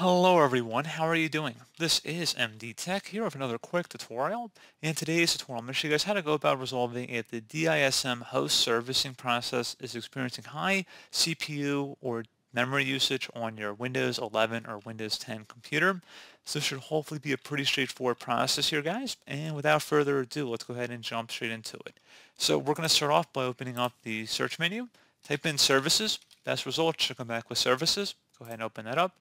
Hello everyone, how are you doing? This is MD Tech here with another quick tutorial. In today's tutorial, I'm going to show you guys how to go about resolving if the DISM host servicing process is experiencing high CPU or memory usage on your Windows 11 or Windows 10 computer. So this should hopefully be a pretty straightforward process here guys. And without further ado, let's go ahead and jump straight into it. So we're going to start off by opening up the search menu. Type in services. Best result should come back with services. Go ahead and open that up.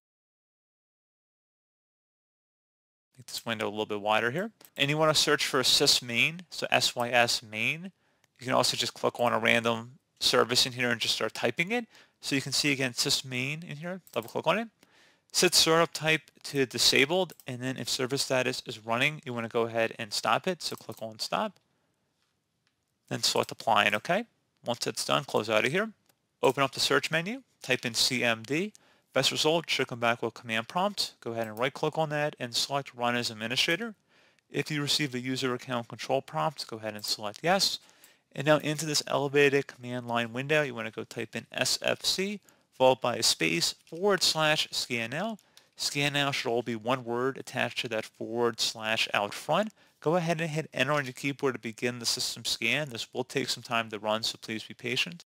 Make this window a little bit wider here. And you want to search for sysmain, so SYS main. You can also just click on a random service in here and just start typing it. So you can see again sysmain in here, double click on it. Set startup type to disabled, and then if service status is running, you want to go ahead and stop it. So click on stop. Then select apply and OK. Once that's done, close out of here. Open up the search menu, type in CMD, Best result should come back with command prompt. Go ahead and right click on that and select run as administrator. If you receive a user account control prompt, go ahead and select yes. And now into this elevated command line window, you want to go type in SFC followed by a space forward slash scan now. Scan now should all be one word attached to that forward slash out front. Go ahead and hit enter on your keyboard to begin the system scan. This will take some time to run, so please be patient.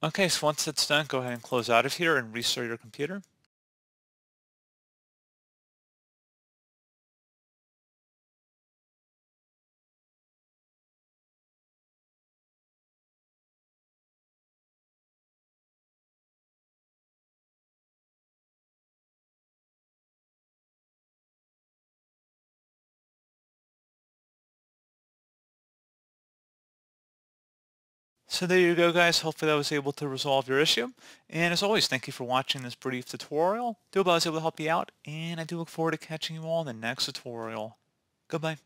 Okay, so once it's done, go ahead and close out of here and restart your computer. So there you go guys, hopefully I was able to resolve your issue. And as always, thank you for watching this brief tutorial. Do hope I was able to help you out, and I do look forward to catching you all in the next tutorial. Goodbye.